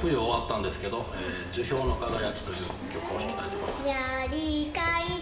冬終わったんですけど「えー、樹氷の輝き」という曲を弾きたいと思います。やりかい